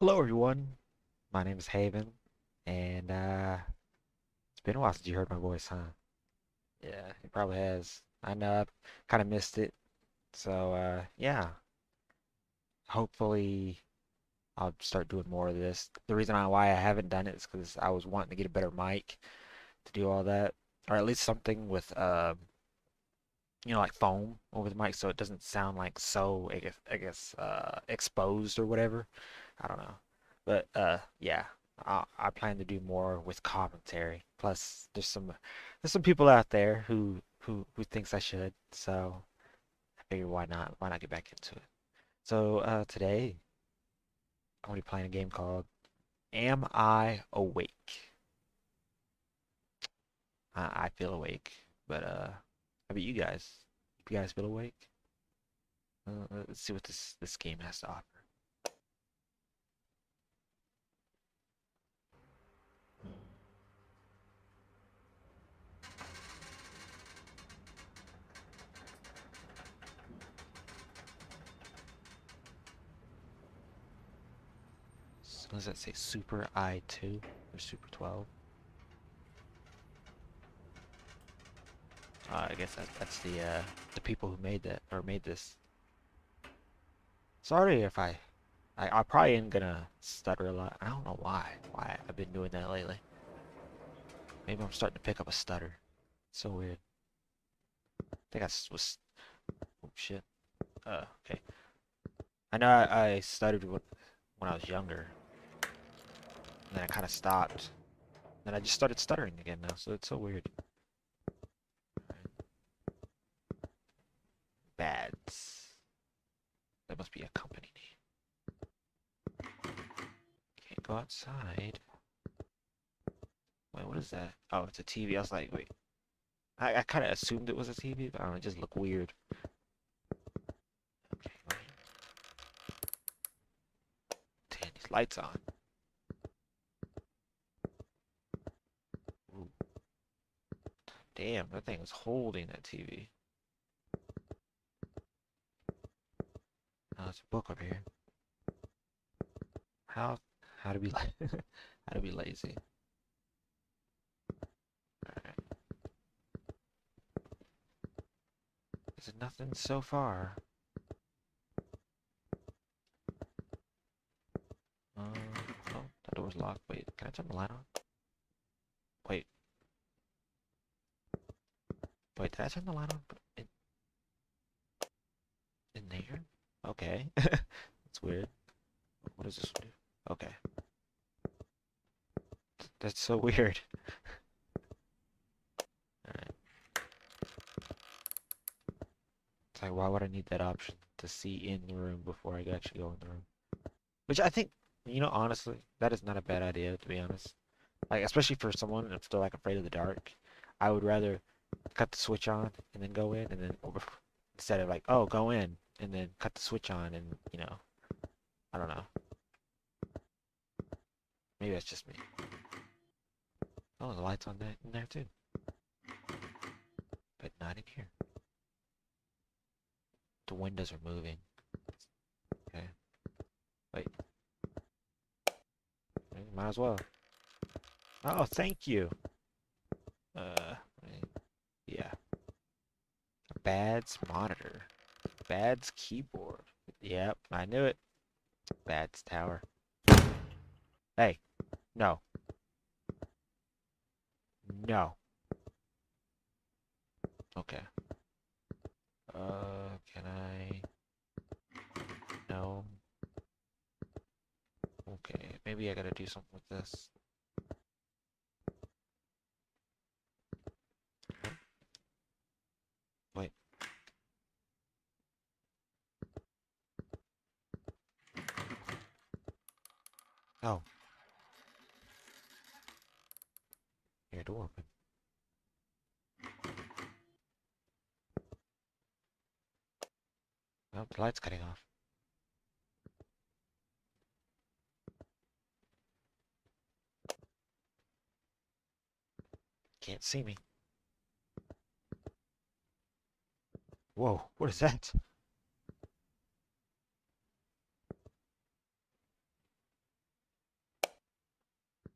Hello everyone, my name is Haevn, and uh, it's been a while since you heard my voice, huh? Yeah, it probably has. I know I've kind of missed it, so uh, yeah, hopefully I'll start doing more of this. The reason why I haven't done it is because I was wanting to get a better mic to do all that, or at least something with uh, you know, like foam over the mic, so it doesn't sound like so, I guess, I guess uh, exposed or whatever. I don't know. But uh yeah, I I plan to do more with commentary. Plus there's some there's some people out there who who who thinks I should. So I figured why not why not get back into it. So uh today I'm gonna be playing a game called Am I Awake? I, I feel awake, but uh how about you guys? You guys feel awake? Uh, let's see what this this game has to offer. So does that say Super i2 or Super 12? Uh, I guess that, that's the uh, the people who made that or made this. Sorry if I, I I probably am gonna stutter a lot. I don't know why why I've been doing that lately. Maybe I'm starting to pick up a stutter. It's so weird. I think I was. Oh shit. Uh, okay. I know I, I stuttered when when I was younger, and then I kind of stopped. Then I just started stuttering again now, so it's so weird. Bads. That must be a company name. Can't go outside. Wait, what is that? Oh, it's a TV. I was like, wait. I, I kind of assumed it was a TV, but I don't know, it just looked weird. Okay, wait. Turn these lights on. Ooh. Damn, that thing was holding that TV. Oh, there's a book over here. How how to be how to be lazy. Alright. Is it nothing so far? Um, oh, that door's locked. Wait, can I turn the light on? Wait. Wait, did I turn the light on? In, in there? Okay. That's weird. What does this do? Okay. That's so weird. Like, why would I need that option to see in the room before I actually go in the room? Which I think, you know, honestly, that is not a bad idea, to be honest. Like, especially for someone if they're like afraid of the dark. I would rather cut the switch on and then go in and then instead of like, oh, go in and then cut the switch on and, you know, I don't know. Maybe that's just me. Oh, the light's on that in there too. But not in here. The windows are moving. Okay. Wait. Might as well. Oh, thank you. Uh, yeah. Bad's monitor. Bad's keyboard. Yep, I knew it. Bad's tower. Hey, no. No. Okay. Uh, can I? No. Okay, maybe I gotta do something with this. Wait. Oh. Your door open. Oh, the light's cutting off. Can't see me. Whoa, what is that?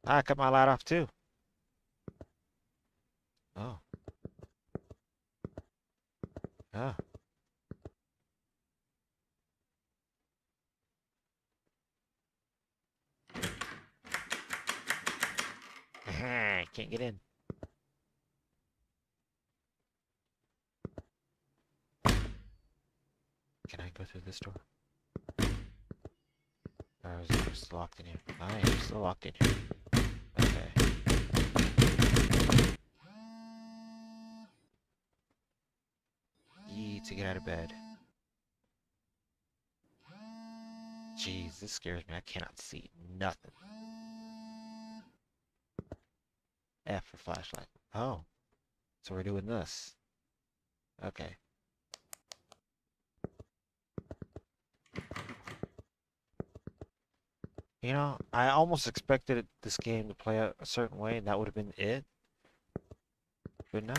I cut my light off too. Oh. Ah. Can't get in. Can I go through this door? Or is it still locked in here? I am still locked in here. Okay. Yee to get out of bed. Jeez, this scares me. I cannot see nothing. F for flashlight. Oh. So we're doing this. Okay. You know, I almost expected this game to play out a certain way, and that would have been it. But no.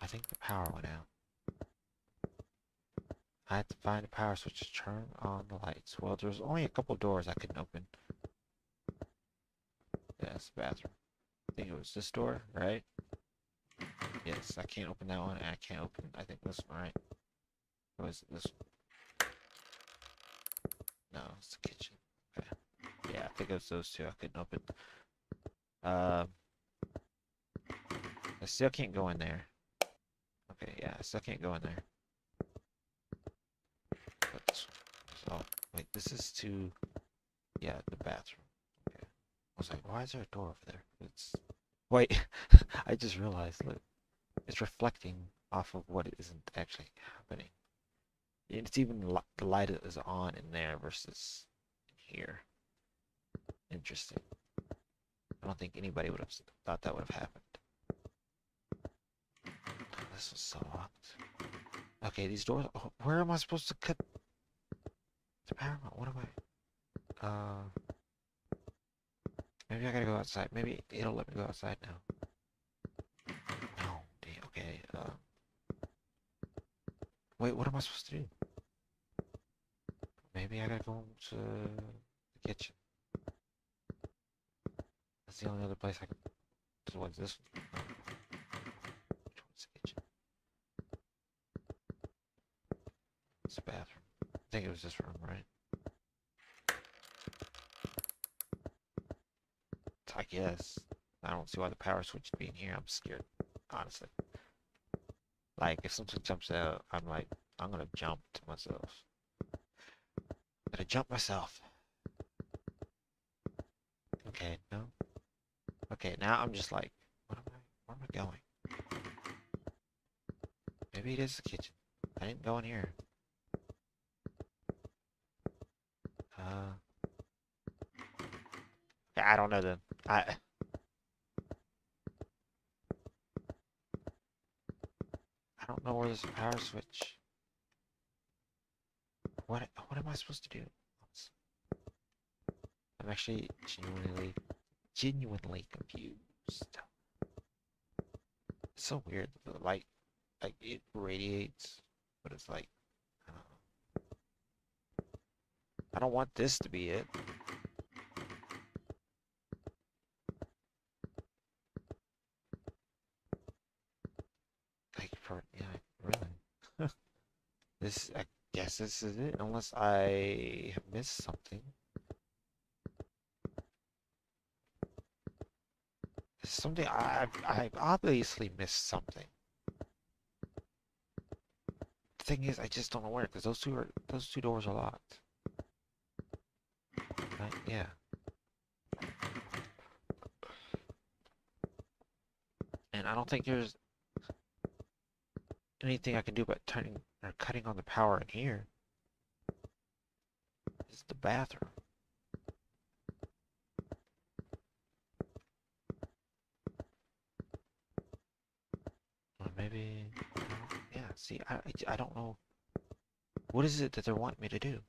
I think the power went out. I had to find a power switch to turn on the lights. Well, there's only a couple doors I couldn't open. Yes, the bathroom. I think it was this door, right? Yes, I can't open that one, I can't open, I think this one, right? Or was it this one? No, it's the kitchen. Yeah, I think it was those two I couldn't open. Um, I still can't go in there. Okay, yeah, I still can't go in there. So, wait, this is to, yeah, the bathroom. Okay. I was like, why is there a door over there? It's, wait, I just realized, look, it's reflecting off of what isn't actually happening. It's even the light is on in there versus here. Interesting. I don't think anybody would have thought that would have happened. This was so locked. Okay, these doors. Where am I supposed to cut the power? What am I? Uh, maybe I gotta go outside. Maybe it'll let me go outside now. No, damn. Okay. Uh, wait, what am I supposed to do? Maybe I gotta go to the kitchen. That's the only other place I can. What's this? Which one's the kitchen? It's bathroom. I think it was this room, right? I guess. I don't see why the power switch would be in here. I'm scared, honestly. Like, if something jumps out, I'm like, I'm gonna jump to myself. I'm gonna jump myself. Okay, no. Okay, now I'm just like, what am I, where am I going? Maybe it is the kitchen. I didn't go in here. Uh, I don't know then. I. I don't know where a power switch. What what am I supposed to do? I'm actually genuinely genuinely confused. It's so weird. that The light like it radiates, but it's like I don't. I don't want this to be it. Like for yeah, really. this I guess this is it, unless I have missed something. Something I've I've obviously missed something. The thing is, I just don't know where because those two are those two doors are locked. Right? Yeah. And I don't think there's anything I can do but turning or cutting on the power in here. It's the bathroom. Or maybe, yeah, see, I, I, I don't know. What is it that they want me to do?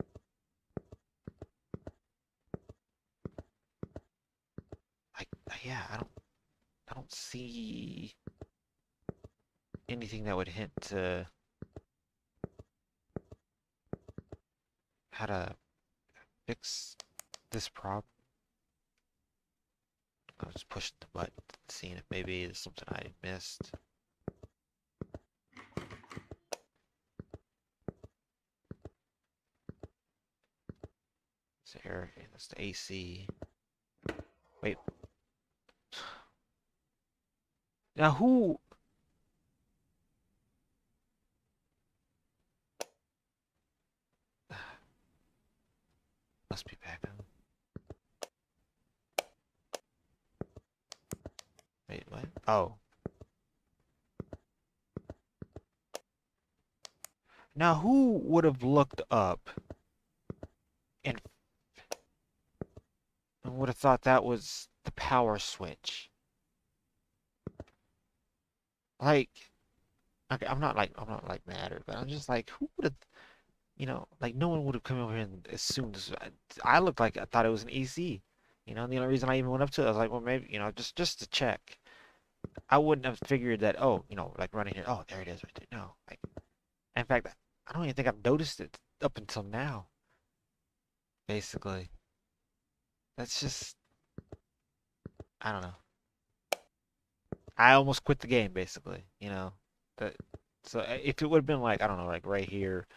I, yeah, I don't, I don't see anything that would hint to how to fix this problem. I'll just push the button, seeing if maybe there's something I missed. The that's the AC. Wait. Now who? Must be back. Wait, what? Oh. Now who would have looked up and and would have thought that was the power switch? Like, okay, I'm not like I'm not like mad, but I'm just like, who would have, you know, like no one would have come over here and assumed this. I, I looked like I thought it was an EC, you know. And the only reason I even went up to it, I was like, well, maybe you know, just just to check. I wouldn't have figured that. Oh, you know, like running here. Oh, there it is right there. No, like, in fact, I don't even think I've noticed it up until now. Basically, that's just, I don't know. I almost quit the game, basically. You know, that. So uh, if it would have been like I don't know, like right here,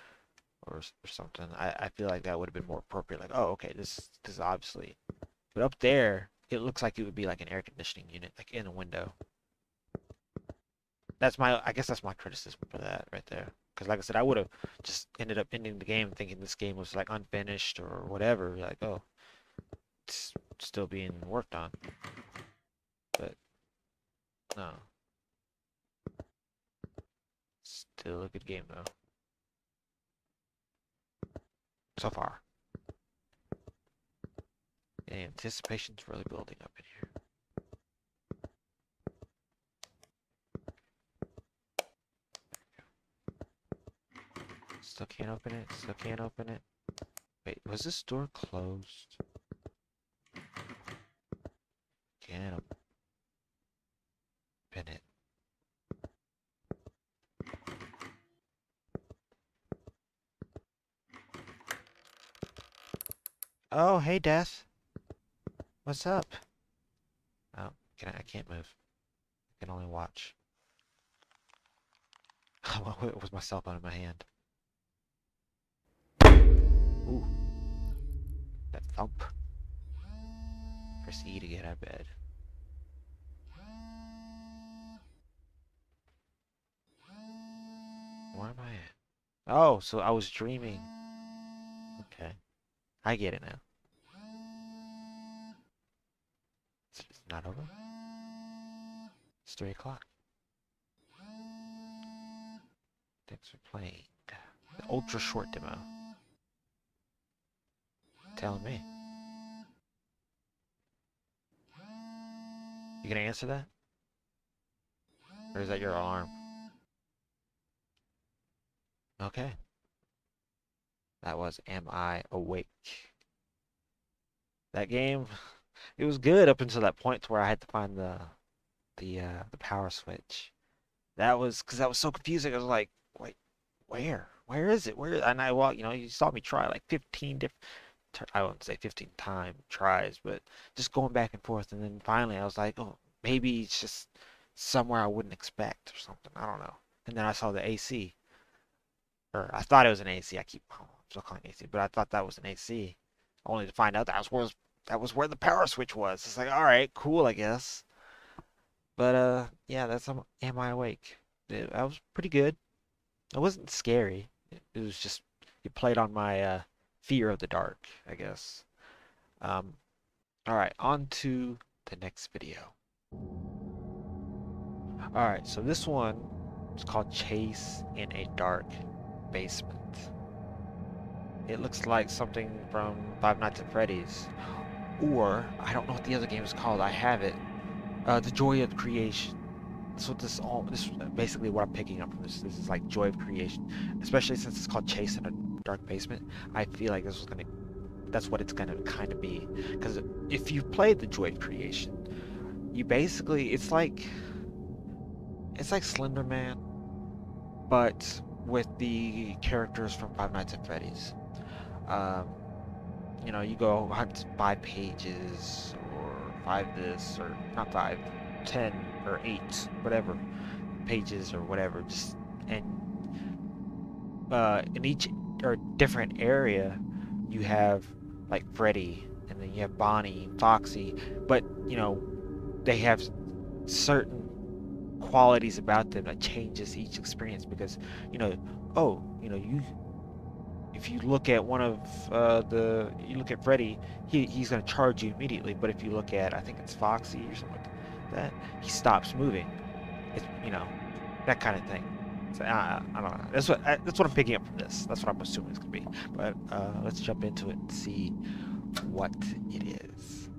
or or something, I I feel like that would have been more appropriate. Like, oh, okay, this this is obviously, but up there, it looks like it would be like an air conditioning unit, like in a window. That's my, I guess that's my criticism for that right there. Because like I said, I would have just ended up ending the game thinking this game was like unfinished or whatever. Like, oh, it's still being worked on. But no. Still a good game though. So far. The anticipation's really building up in here. Still can't open it. Still can't open it. Wait, was this door closed? Open it. Oh, hey, Death. What's up? Oh, can I, I can't move. I can only watch. it was my cell phone in my hand. Ooh. That thump. E to get out of bed. Oh, so I was dreaming. Okay. I get it now. It's not over? It's 3 o'clock. Thanks for playing. The ultra short demo. Tell me. You gonna answer that? Or is that your alarm? Okay. That was Am I Awake? That game, it was good up until that point where I had to find the the uh, the power switch. That was because that was so confusing. I was like, wait, where? Where is it? Where? And I well, you know, you saw me try like 15 different. I wouldn't say 15 time tries, but just going back and forth. And then finally, I was like, oh, maybe it's just somewhere I wouldn't expect or something. I don't know. And then I saw the AC, or I thought it was an AC. I keep still calling AC, but I thought that was an AC, only to find out that was that was where the power switch was. It's like, all right, cool, I guess. But uh, yeah, that's um, Am I Awake? It, that was pretty good. It wasn't scary. It, it was just it played on my uh, fear of the dark, I guess. Um, all right, on to the next video. All right, so this one is called Chase in a Dark Basement. It looks like something from Five Nights at Freddy's. Or, I don't know what the other game is called. I have it. Uh, the Joy of Creation. So this all. This basically what I'm picking up from this. This is like Joy of Creation, especially since it's called Chase in a Dark Basement. I feel like this was gonna. That's what it's gonna kind of be. Because if you played the Joy of Creation, you basically it's like. It's like Slender Man, but with the characters from Five Nights at Freddy's. Um, you know, you go hunt by pages or five this or not five, ten or eight, whatever pages or whatever. Just and uh, in each or different area, you have like Freddy, and then you have Bonnie, Foxy, but you know they have certain qualities about them that changes each experience because you know oh you know you if you look at one of uh, the you look at Freddy he, he's going to charge you immediately. But if you look at I think it's Foxy or something like that he stops moving. It's you know that kind of thing. So, I, I don't know. That's what I, that's what I'm picking up from this. That's what I'm assuming it's to be. But uh, let's jump into it and see what it is.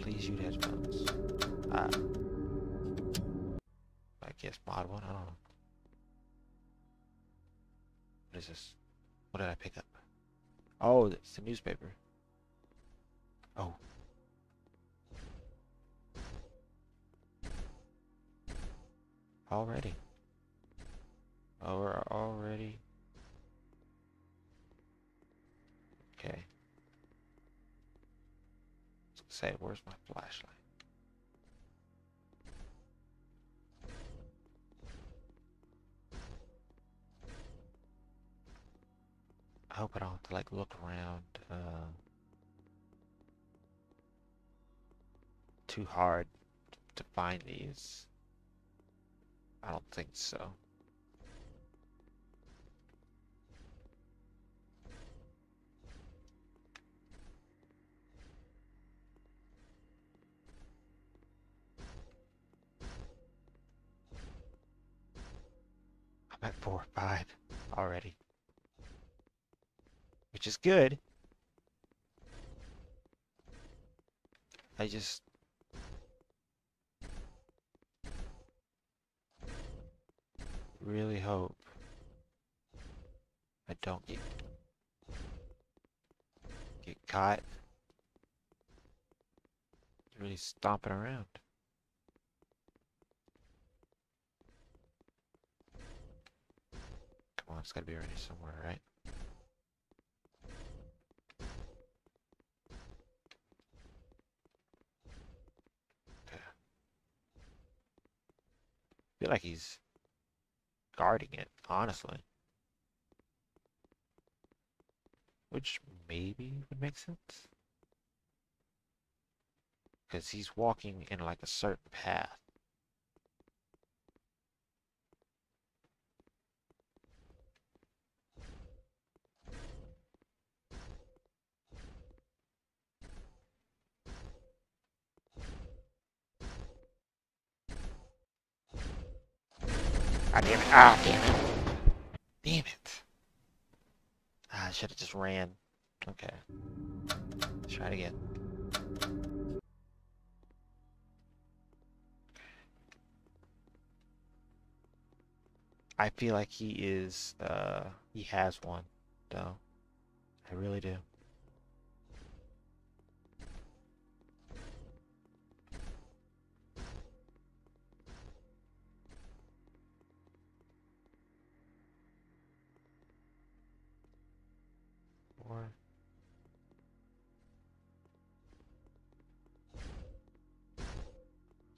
Please use headphones. Uh, guess mod one. I don't know. What is this? What did I pick up? Oh, it's the newspaper. Oh. Already. Oh, we're already. Okay. Say, where's my flashlight? Hope I don't have to like look around uh, too hard to find these. I don't think so. I'm at four or five already which is good. I just really hope I don't get get caught really stomping around. Come on, it's gotta be ready somewhere, right? Feel like he's guarding it, honestly. Which maybe would make sense. Because he's walking in like a certain path. Ah, damn it. Ah, damn it. Damn it. Ah, I should have just ran. Okay. Let's try it again. I feel like he is, uh, he has one, though. I really do.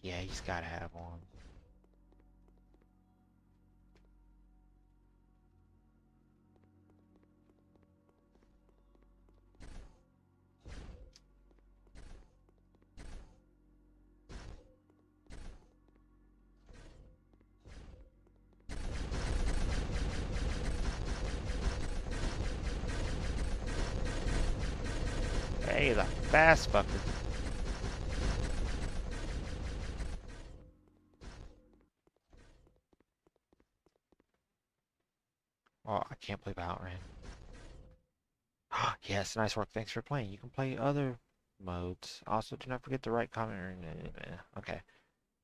Yeah, he's gotta have one. Fast fucker. Oh, I can't believe I outran. yes, nice work. Thanks for playing. You can play other modes. Also, do not forget to write comment. Eh, okay.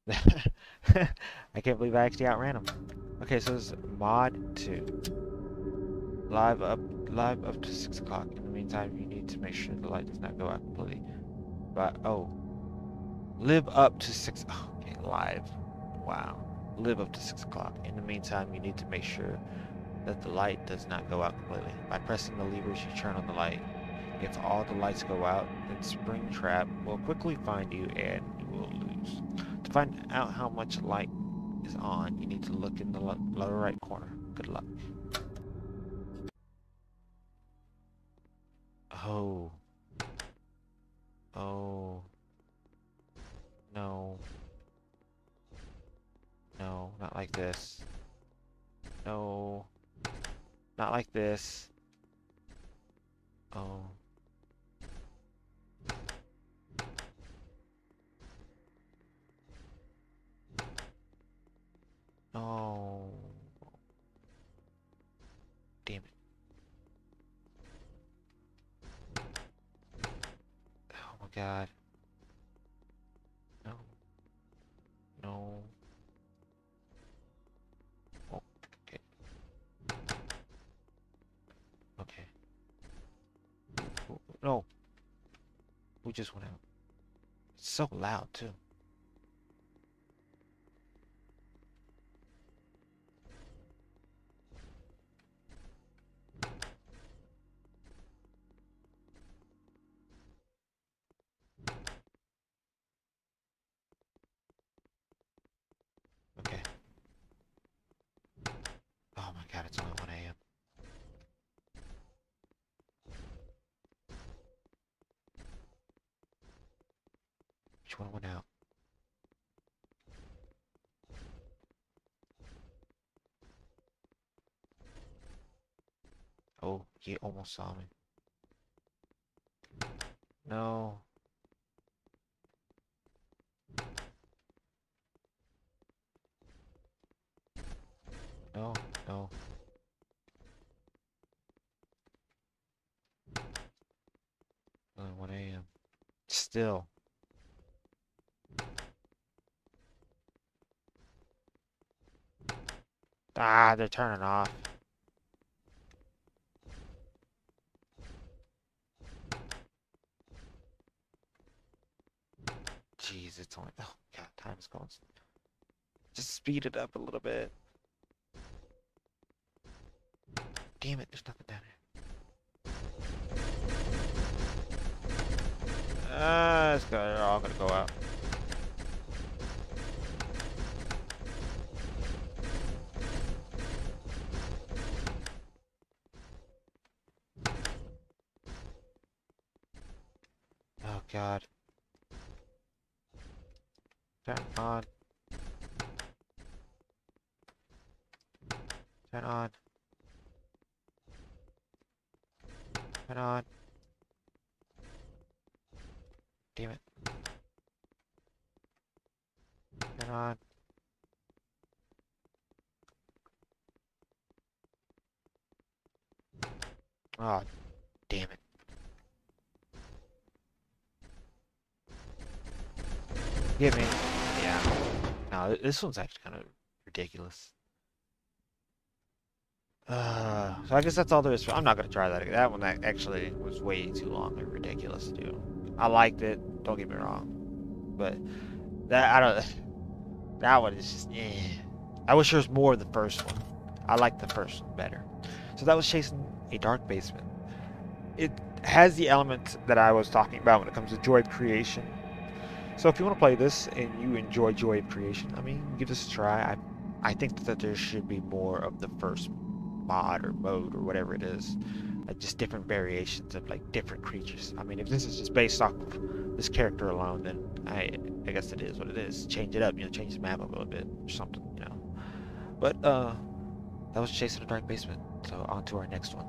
I can't believe I actually outran him. Okay, so it's mod 2. Live up live up to 6 o'clock. In the meantime, you need to make sure the light does not go out completely. But, oh. Live up to 6... okay, live. Wow. Live up to 6 o'clock. In the meantime, you need to make sure that the light does not go out completely. By pressing the levers, you turn on the light. If all the lights go out, then Springtrap will quickly find you and you will lose. To find out how much light is on, you need to look in the lower right corner. Good luck. Oh. Oh. No. No, not like this. No. Not like this. Just went out? It's so loud too. Okay. Oh my god, it's only 1 a.m. Which one went out? Oh, he almost saw me. No. No, no. Only 1 a.m. Still. Ah, they're turning off. Jeez, it's only. Oh, God, time's going. Just speed it up a little bit. Damn it, there's nothing down here. Ah, uh, it's gonna, they're all gonna go out. Oh god. Turn on. Turn on. Turn on. Damn it. Turn on. Oh, damn it. Get me. This one's actually kind of ridiculous. Uh, so I guess that's all there is. For, I'm not gonna try that. Again. That one actually was way too long and ridiculous to do. I liked it. Don't get me wrong, but that I don't. That one is just. Eh. I wish there was more of the first one. I like the first one better. So that was chasing a dark basement. It has the elements that I was talking about when it comes to joy creation. So if you want to play this and you enjoy joy of creation, I mean, give this a try. I, I think that there should be more of the first mod or mode or whatever it is. Like just different variations of like different creatures. I mean, if this is just based off of this character alone, then I I guess it is what it is. Change it up, you know, change the map a little bit or something, you know. But uh, that was Chase in a Dark Basement. So on to our next one.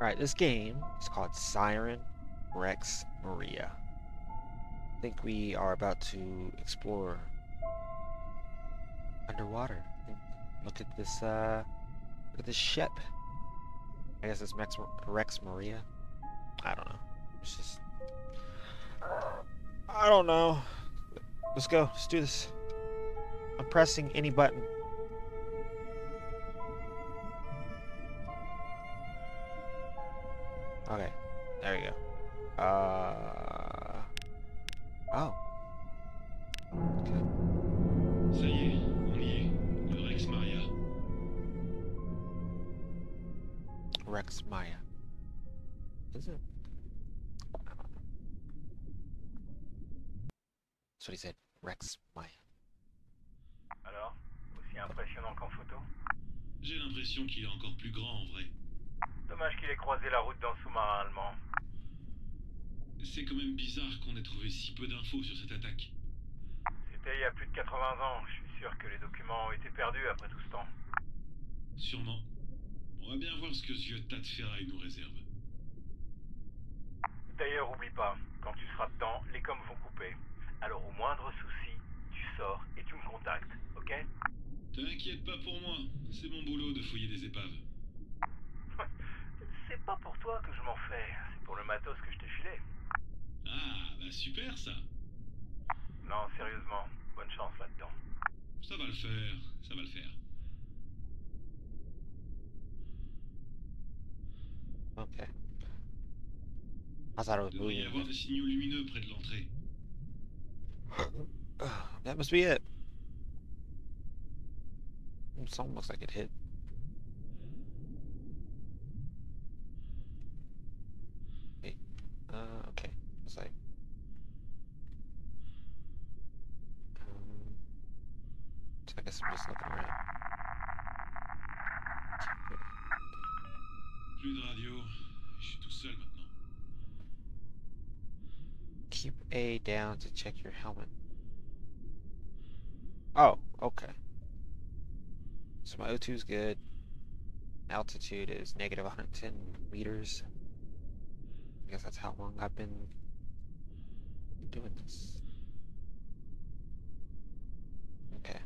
Alright, this game is called Siren Rex Maria. I think we are about to explore underwater. Look at this, uh, look at this ship. I guess it's Rex, Rex Maria. I don't know. It's just, I don't know. Let's go. Let's do this. I'm pressing any button. Okay, there we go. Uh, Ah Ça y est, on y est. Le Rex Maria. Rex Maya. Sur les ailes. Rex Maya. Alors Aussi impressionnant qu'en photo? J'ai l'impression qu'il est encore plus grand en vrai. Dommage qu'il ait croisé la route d'un sous-marin allemand. C'est quand même bizarre qu'on ait trouvé si peu d'infos sur cette attaque. C'était il y a plus de 80 ans. Je suis sûr que les documents ont été perdus après tout ce temps. Sûrement. On va bien voir ce que ce vieux tas de ferraille nous réserve. D'ailleurs, oublie pas, quand tu seras dedans, les coms vont couper. Alors au moindre souci, tu sors et tu me contactes, ok? T'inquiète pas pour moi, c'est mon boulot de fouiller des épaves. C'est pas pour toi que je m'en fais, c'est pour le matos que je t'ai filé. Ah, bah super ça Non, sérieusement, bonne chance là-dedans. Ça va le faire, ça va le faire. Thought it was Il devrait y avoir des signaux lumineux près de l'entrée. that must be it. Something looks like it hit. So I guess I'm just looking around. Plus de radio, je suis tout seul maintenant. Keep A down to check your helmet. Oh, okay. So my O2 is good. Altitude is negative 110 meters. I guess that's how long I've been doing this. Okay.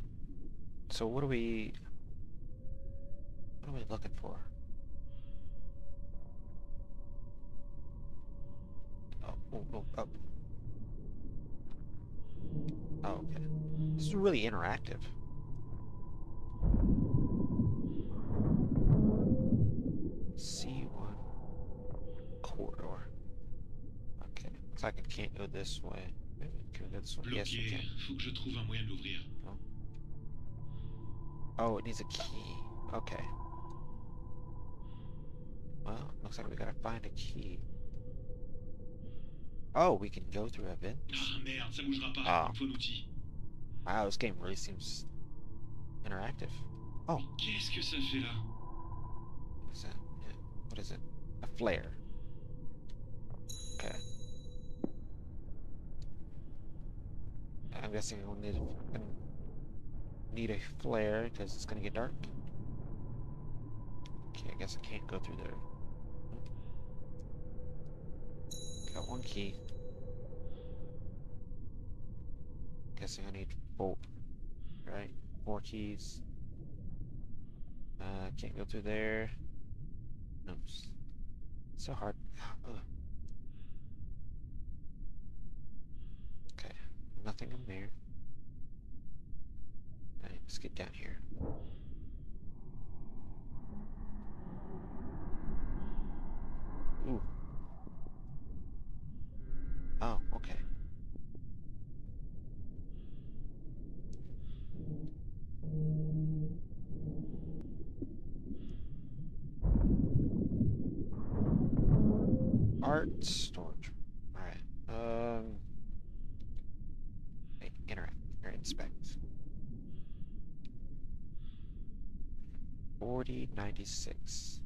So what are we what are we looking for? Oh, oh, oh, oh. Oh, okay. This is really interactive. C1 corridor. Okay. Looks like I can't go this way. Maybe I can go this way. Yes, we Bloqué, can. faut que je trouve un moyen de l'ouvrir. Oh, it needs a key. Okay. Well, looks like we gotta find a key. Oh, we can go through a vent. Ah merde, ça bougera pas, il faut l'outil. Wow, this game really seems interactive. Oh. Mais Qu'est-ce que ça fait là What is that? Yeah. What is it? A flare. Okay. I'm guessing we'll need need a flare because it's gonna get dark. Okay, I guess I can't go through there. Got one key. Guessing I need four. Right? Four keys. Uh, can't go through there. Oops. So hard. Okay, nothing in there. Let's get down here. Ooh. Oh, okay. Art 4096.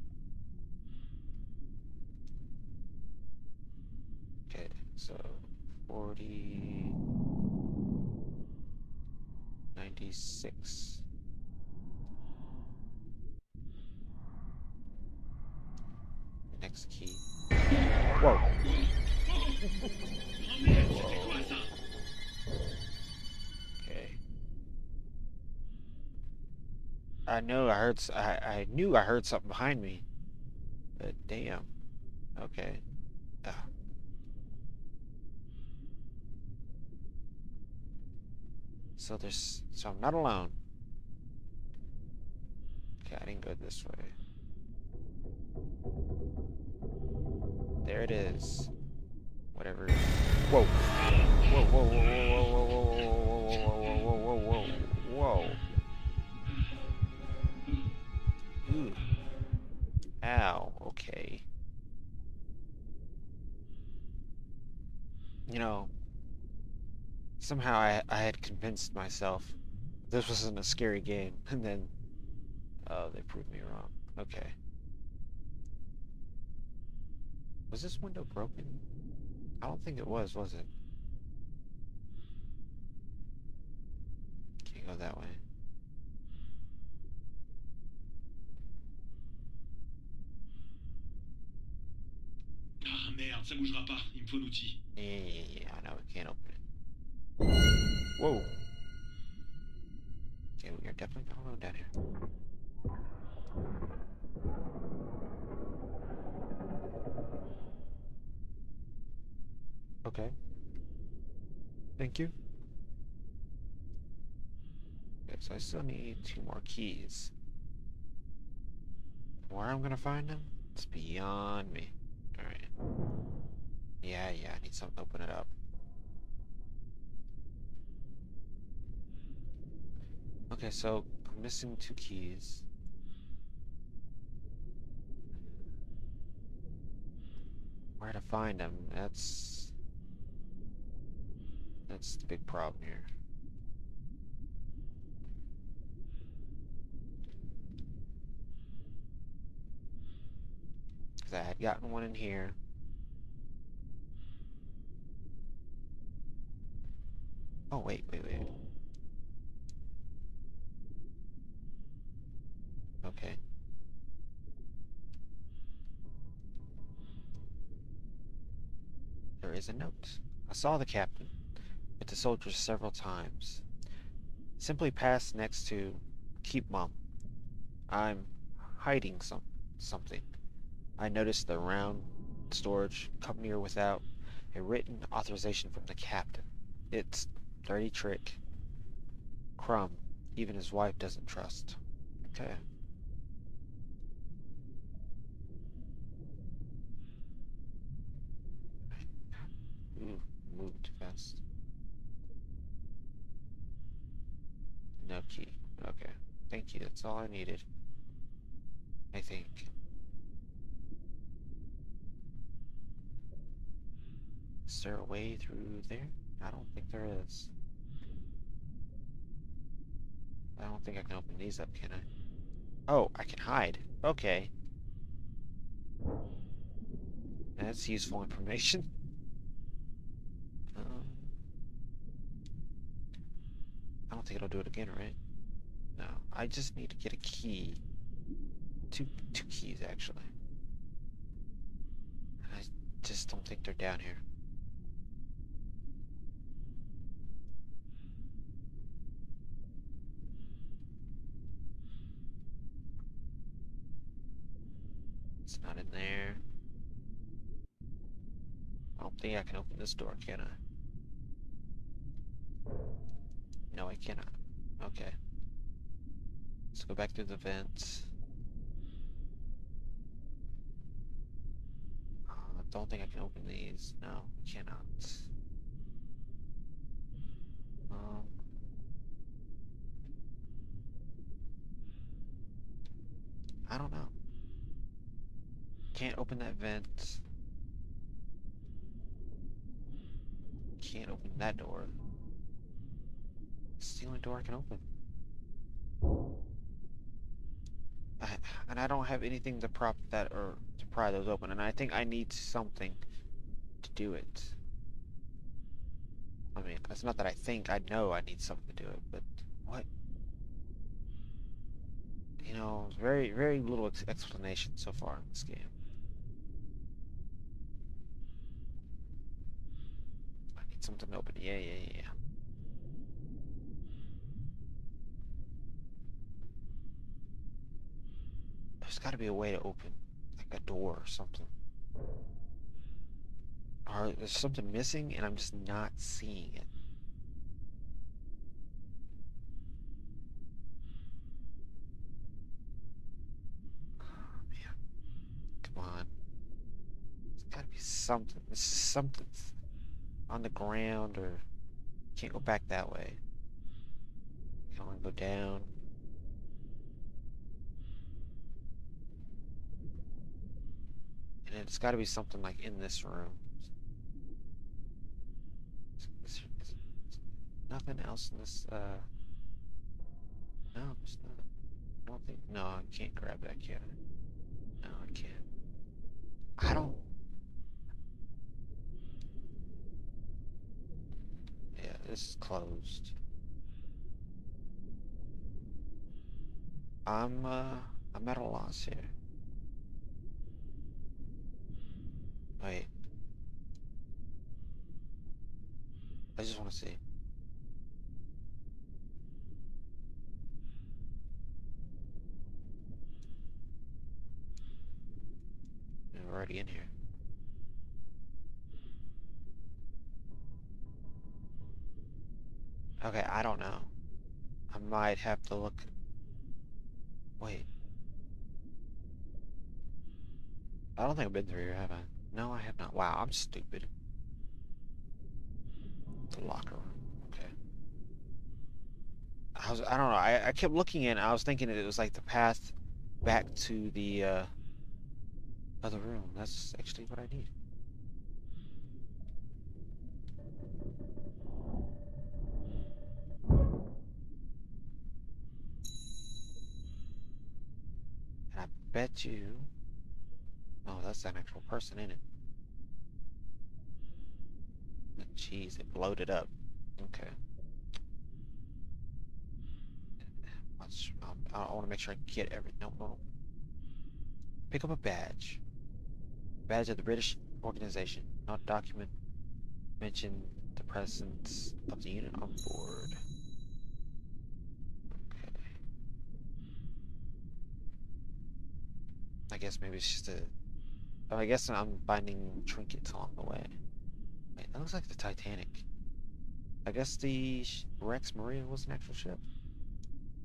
Okay, so 4096. Next key. I know I heard. I I knew I heard something behind me, but damn. Okay. Ah. So there's. So I'm not alone. Okay, I didn't go this way. There it is. Whatever. Whoa. Whoa, whoa, whoa, whoa, whoa, whoa, Ooh. Ow, okay. You know, somehow I I had convinced myself this wasn't a scary game, and then oh, they proved me wrong. Okay. Was this window broken? I don't think it was, was it? Can't go that way. Ah merde, ça bougera pas, il me faut l'outil. Yeah, yeah, yeah, I know, we can't open it. Whoa! Okay, we are definitely not alone down here. Okay. Thank you. Okay, so I still need two more keys. Where I'm gonna find them? It's beyond me. Alright. Yeah, yeah, I need something to open it up. Okay, so I'm missing two keys. Where to find them? That's that's the big problem here. Because I had gotten one in here. Oh, wait, wait, wait. Okay. There is a note. I saw the captain with the soldiers several times. Simply pass next to keep mum. I'm hiding some something. I noticed the round storage come near without a written authorization from the captain. It's dirty trick. Crumb, even his wife doesn't trust. Okay. Hmm, Ooh, moved too fast. No key. Okay. Thank you. That's all I needed. I think. Is there a way through there? I don't think there is. I don't think I can open these up, can I? Oh, I can hide. Okay. That's useful information. Um, I don't think it'll do it again, right? No. I just need to get a key. Two two keys actually. I just don't think they're down here. It's not in there. I don't think I can open this door, can I? No, I cannot. Okay. Let's go back through the vents. Uh, I don't think I can open these. No, I cannot. Um. I don't know. Can't open that vent. Can't open that door. It's the only door I can open. I, and I don't have anything to prop that or to pry those open, and I think I need something to do it. I mean, it's not that I think, I know I need something to do it, but what? You know, very, very little ex explanation so far in this game. I need something open. Yeah, yeah, yeah. There's got to be a way to open, like a door or something. Or there's something missing and I'm just not seeing it. Oh, man. Come on. There's got to be something. There's something. On the ground or can't go back that way. You can only go down. And it's got to be something like in this room. Nothing else in this, uh... No, there's not. I don't think... No, I can't grab that, can I? No, I can't. I don't... Yeah, this is closed. I'm, uh... I'm at a loss here. Wait. I just want to see. We're already in here. Okay, I don't know. I might have to look. Wait. I don't think I've been through here, have I? No, I have not. Wow, I'm stupid. The locker room. Okay. I was. I don't know. I, I kept looking in. I was thinking it was like the path back to the uh, other room. That's actually what I need. Bet you. Oh, that's an actual person in it. Jeez, it bloated up. Okay. Um, I, I want to make sure I get every. No, no, no. Pick up a badge. Badge of the British organization. Not document. Mention the presence of the unit on board. Okay. I guess maybe it's just a. Oh, I guess I'm finding trinkets along the way. Wait, that looks like the Titanic. I guess the Rex Maria was an actual ship.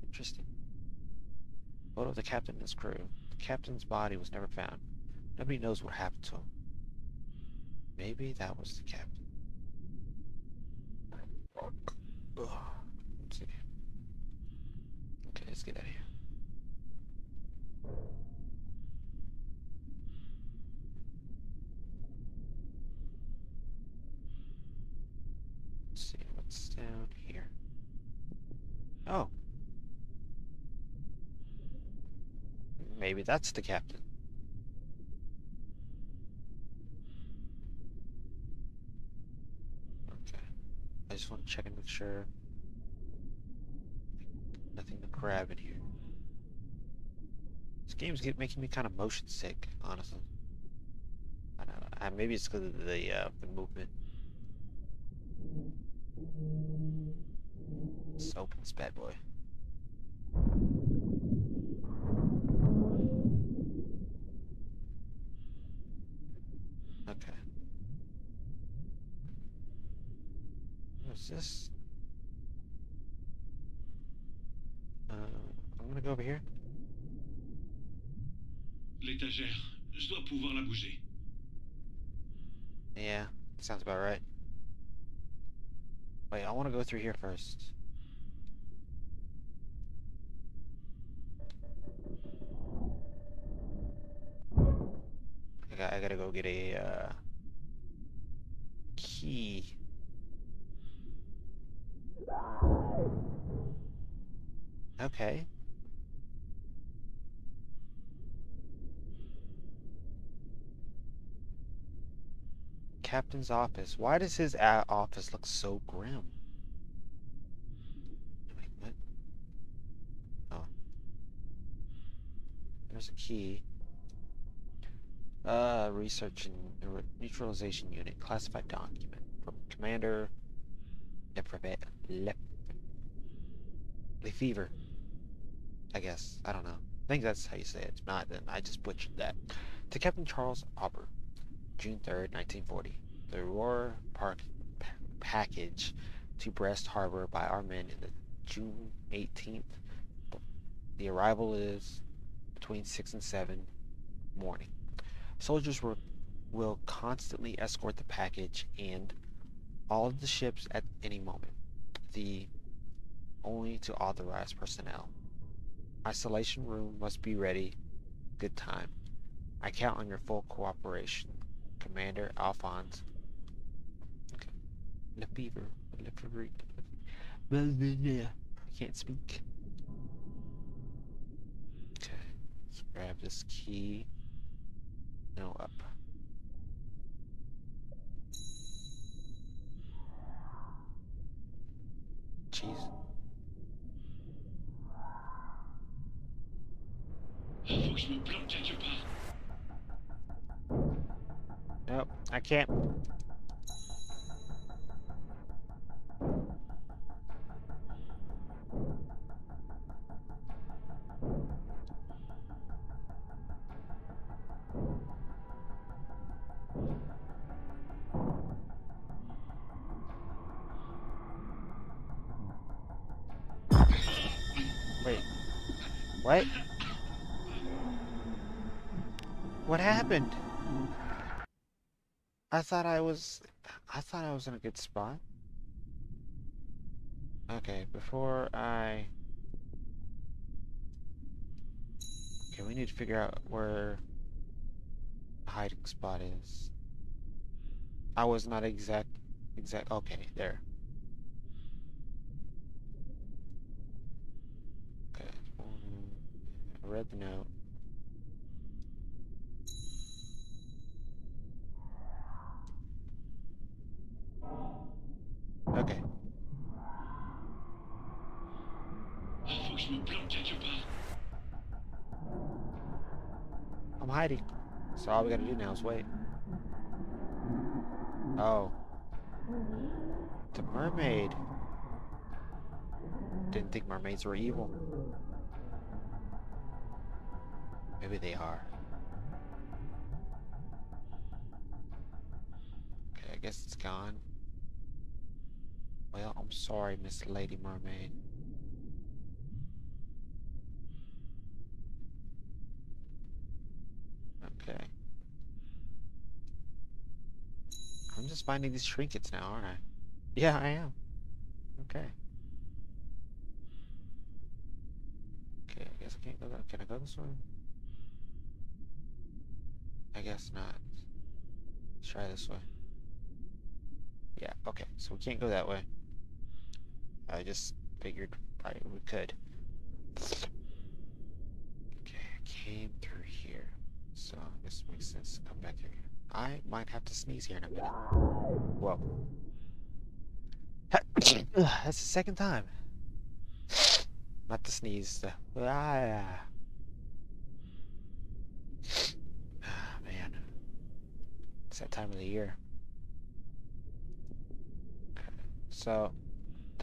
Interesting. Photo of the captain and his crew. The captain's body was never found. Nobody knows what happened to him. Maybe that was the captain. Ugh. Let's see. Okay, let's get out of here. Oh. Maybe that's the captain. Okay. I just want to check and make sure. Nothing to grab in here. This game's get, making me kind of motion sick, honestly. I don't know. Maybe it's because of the uh, the movement. Let's open this bad boy. Okay. What's this? Uh, I'm gonna go over here. L'étagère. Je dois pouvoir la bouger. Yeah, sounds about right. Wait, I want to go through here first. I, got, I gotta go get a uh, key. Okay. Captain's office. Why does his office look so grim? Wait, what? Oh. There's a key. Uh, research and neutralization unit. Classified document. From Commander Lefebvre. Le- Lefevre. I guess. I don't know. I think that's how you say it. If not, then I just butchered that. To Captain Charles Auber. June 3rd, 1940. The Aurora Park package to Brest Harbor by our men in the June 18th. The arrival is between 6 and 7 morning. Soldiers will, will constantly escort the package and all of the ships at any moment. The only to authorized personnel. Isolation room must be ready. Good time. I count on your full cooperation. Commander Alphonse okay. Lefevre. Lefevre. I can't speak. Okay, let's grab this key. No up. Jeez. Nope, I can't. Thought I was I thought I was in a good spot. Okay, before I Okay, we need to figure out where the hiding spot is. I was not exact exact okay, there. Okay. I read the note. Okay. Faut que je me quelque part. I'm hiding. So all we gotta do now is wait. Oh. The mermaid. Didn't think mermaids were evil. Maybe they are. Okay, I guess it's gone. I'm sorry, Miss Lady Mermaid. Okay. I'm just finding these trinkets now, aren't I? Yeah, I am. Okay. Okay, I guess I can't go that. Way. Can I go this way? I guess not. Let's try this way. Yeah, okay, so we can't go that way. I just figured I we could. Okay, I came through here. So this makes sense to come back here. I might have to sneeze here in a minute. Whoa. That's the second time. Not to sneeze. Ah. ah, man. It's that time of the year. So,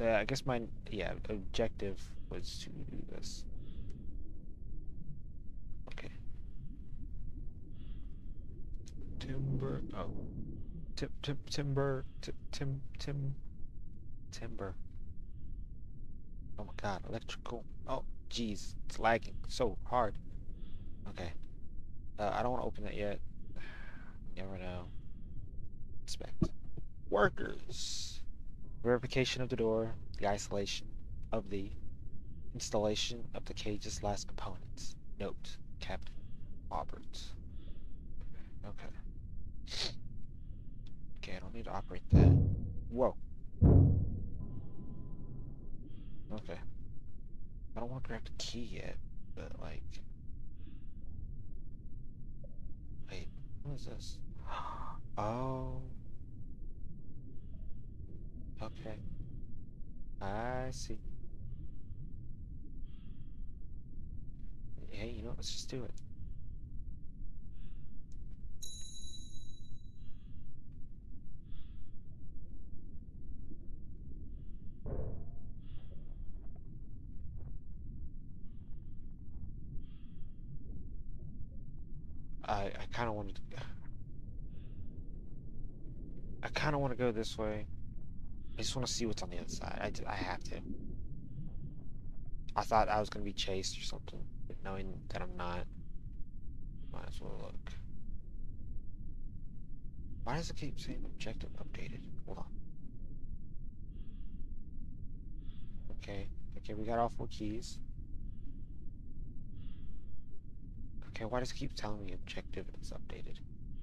I guess my yeah objective was to do this. Okay. Timber. Oh. Tim, tim, timber. Tim, tim, tim. Timber. Oh my god, electrical. Oh, jeez, it's lagging so hard. Okay. Uh, I don't want to open that yet. Never know. Inspect. Workers. Verification of the door. The isolation of the installation of the cage's last components. Note, Captain Roberts. Okay. Okay, I don't need to operate that. Whoa. Okay. I don't want to grab the key yet, but like. Wait, what is this? Oh. Okay. Ah, I see. Hey, you know what? Let's just do it. I I kind of wanted to. I kind of want to go this way. I just want to see what's on the other side. I, I have to. I thought I was going to be chased or something, but knowing that I'm not, might as well look. Why does it keep saying objective updated? Hold on. Okay, okay, we got all four keys. Okay, why does it keep telling me objective is updated?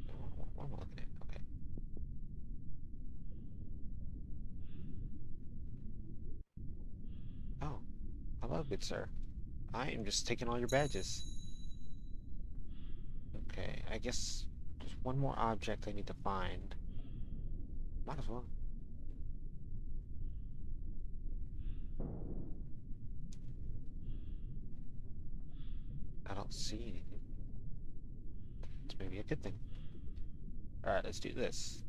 What, what, what am I looking at? Okay. good sir. I am just taking all your badges. Okay, I guess there's one more object I need to find. Might as well. I don't see anything. It's maybe a good thing. Alright, let's do this.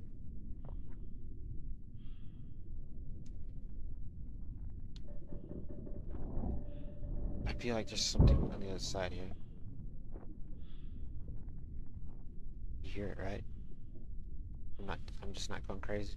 I feel like there's something on the other side here. You hear it, right? I'm not I'm just not going crazy.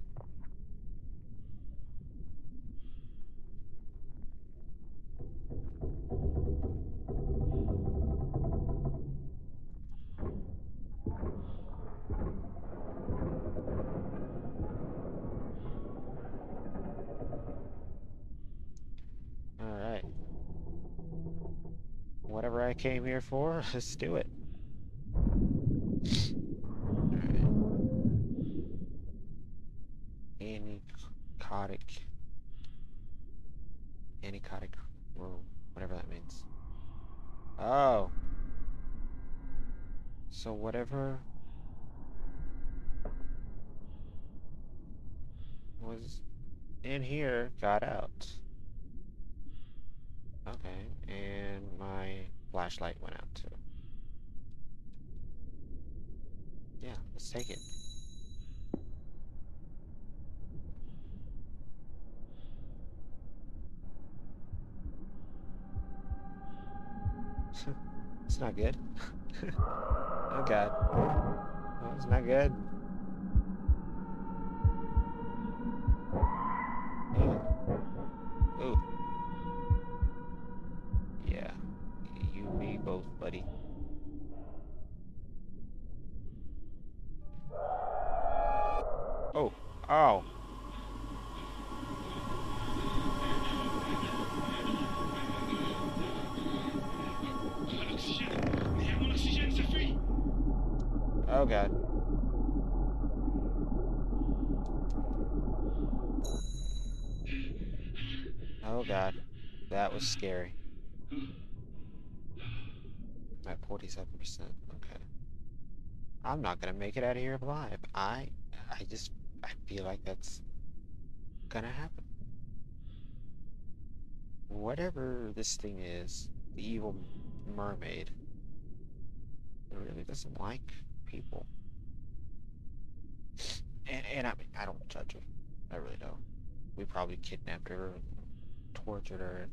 Came here for, let's do it. Oh. Fuit Oh god. Oh god. That was scary. At 47%. Okay. I'm not gonna make it out of here alive. I I just I feel like that's gonna happen. Whatever this thing is, the evil mermaid, it really doesn't like people. And and I mean I don't judge her. I really don't. We probably kidnapped her tortured her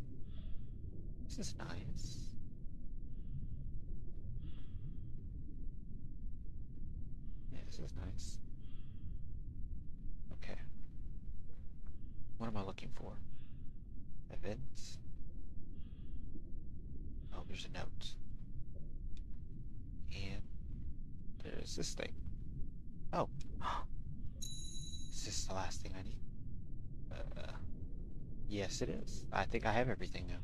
this is nice. Yeah, this is nice. Okay. What am I looking for? Events? Oh, there's a note. And there's this thing. Oh. Is this the last thing I need? Uh, yes, it is. I think I have everything now.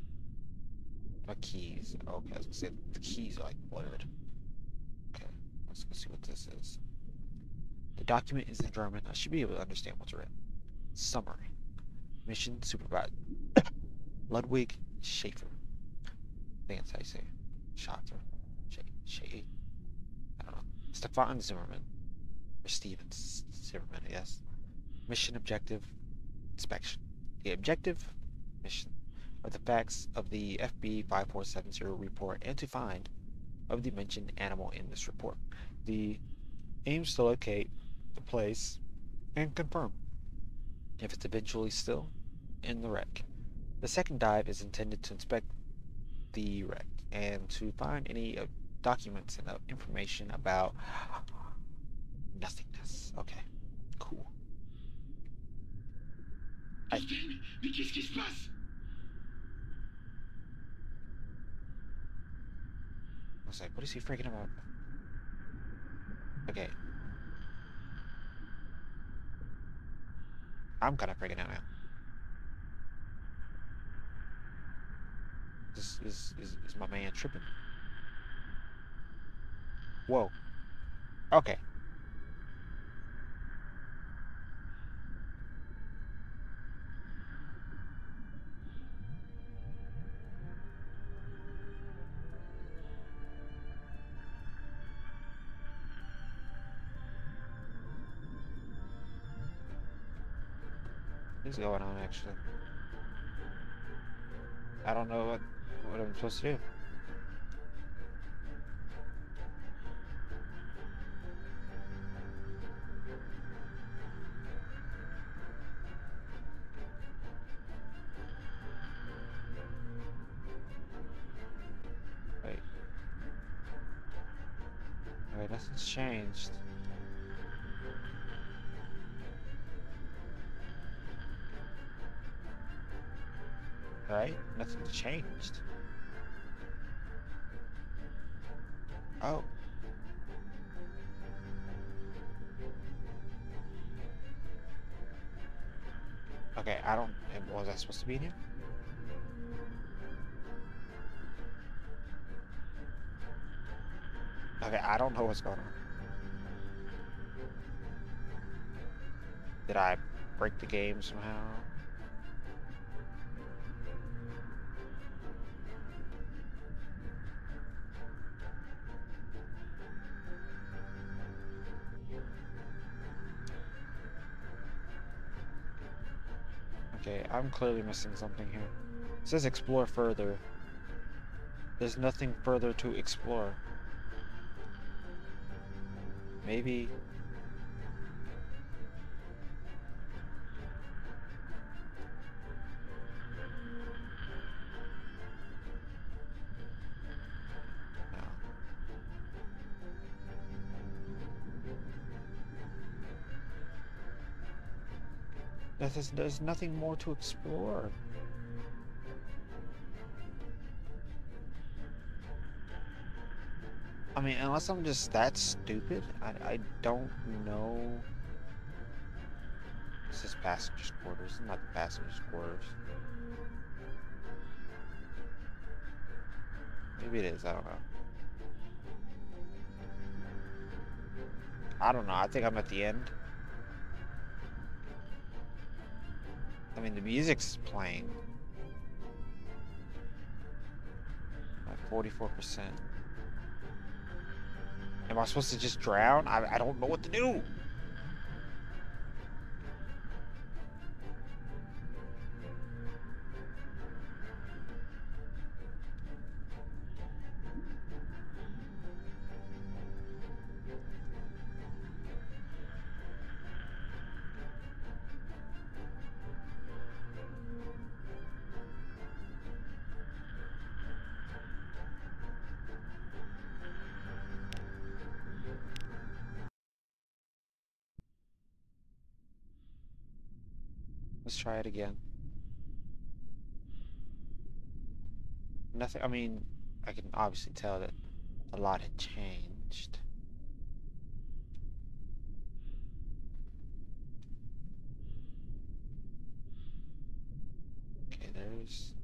My keys. Okay, I was gonna say the keys are like blurred. Okay, let's go see what this is. The document is in German. I should be able to understand what's written. Summary. Mission supervisor. Ludwig Schaefer. I think that's how you say it. Schaefer. Scha Scha I don't know. Stefan Zimmerman. Or Steven Zimmerman, yes. Mission objective. Inspection. The objective mission are the facts of the FB 5470 report and to find of the mentioned animal in this report. The aims to locate the place and confirm if it's eventually still in the wreck. The second dive is intended to inspect the wreck and to find any uh, documents and uh, information about nothingness. Okay, cool. I- passe I was like, what is he freaking about? Okay. I'm kind of freaking out now. This is, is is my man tripping? Whoa. Okay. Is going on actually? I don't know what what I'm supposed to do. Right? Nothing's changed. Oh. Okay, I don't. Was I supposed to be in here? Okay, I don't know what's going on. Did I break the game somehow? I'm clearly missing something here. It says explore further. There's nothing further to explore. Maybe... There's, there's nothing more to explore. I mean, unless I'm just that stupid, I, I don't know. This is passengers' quarters, not the passengers' quarters. Maybe it is, I don't know. I don't know, I think I'm at the end. I mean, the music's playing. At 44%. Am I supposed to just drown? I, I don't know what to do. Try it again. Nothing, I mean, I can obviously tell that a lot had changed. Okay, there's...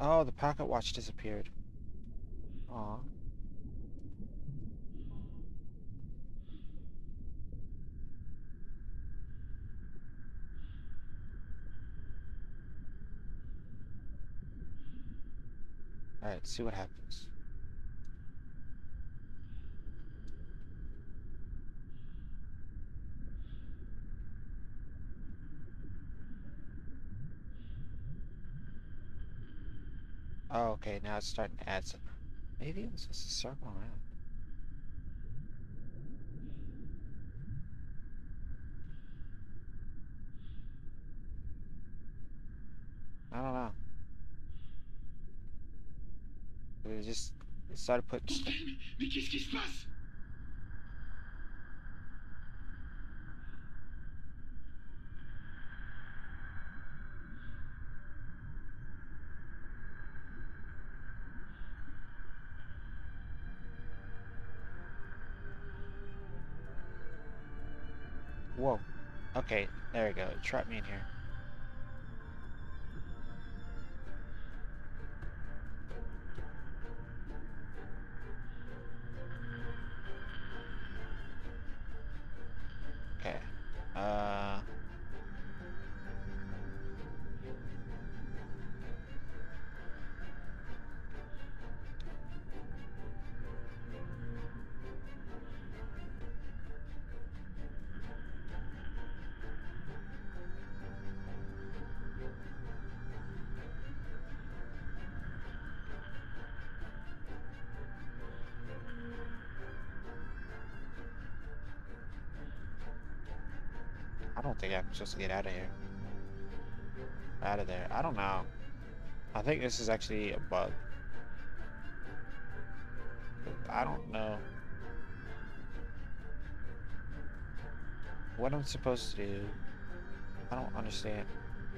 Oh, the pocket watch disappeared. Aw. Alright, see what happens. Oh, okay, now it's starting to add some. Maybe it was just a circle around. I don't know. It just it started putting. Mais qu'est-ce qui se passe Whoa. Okay, there we go. It trapped me in here. I'm supposed to get out of here. Out of there. I don't know. I think this is actually a bug. I don't know. What I'm supposed to do. I don't understand.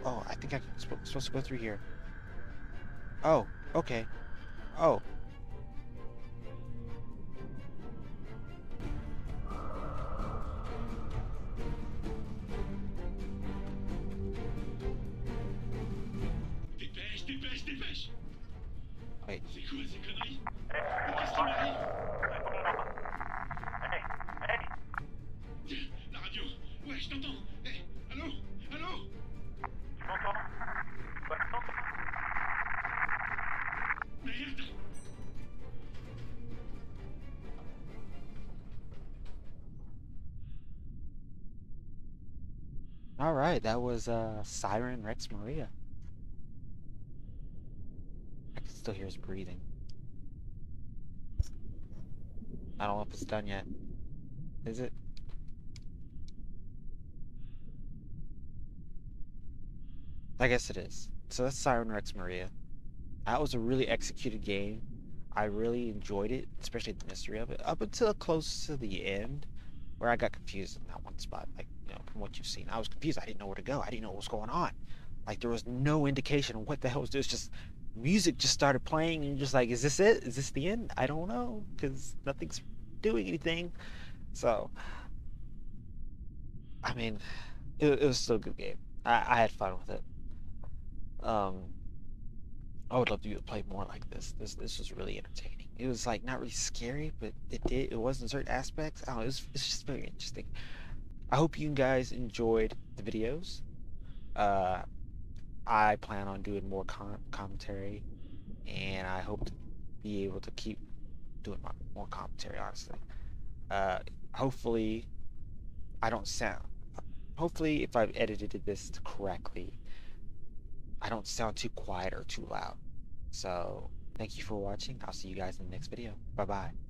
Oh, I think I'm supposed to go through here. Oh, okay. Oh. All right, that was uh, Siren Rex Maria. I can still hear his breathing. I don't know if it's done yet. Is it? I guess it is. So that's Siren Rex Maria. That was a really executed game. I really enjoyed it, especially the mystery of it, up until close to the end, where I got confused in that one spot. Like, you know, from what you've seen, I was confused. I didn't know where to go. I didn't know what was going on. Like, there was no indication of what the hell was this. Just music just started playing, and just like, is this it? Is this the end? I don't know, because nothing's doing anything. So, I mean, it, it was still a good game. I, I had fun with it. Um, I would love to play more like this. This this was really entertaining. It was like not really scary, but it did. It was in certain aspects. Know. It was, it's just very interesting. I hope you guys enjoyed the videos. Uh, I plan on doing more com- commentary, and I hope to be able to keep doing my, more commentary. Honestly, uh, hopefully, I don't sound. Hopefully, if I've edited this correctly, I don't sound too quiet or too loud. So, thank you for watching. I'll see you guys in the next video. Bye bye.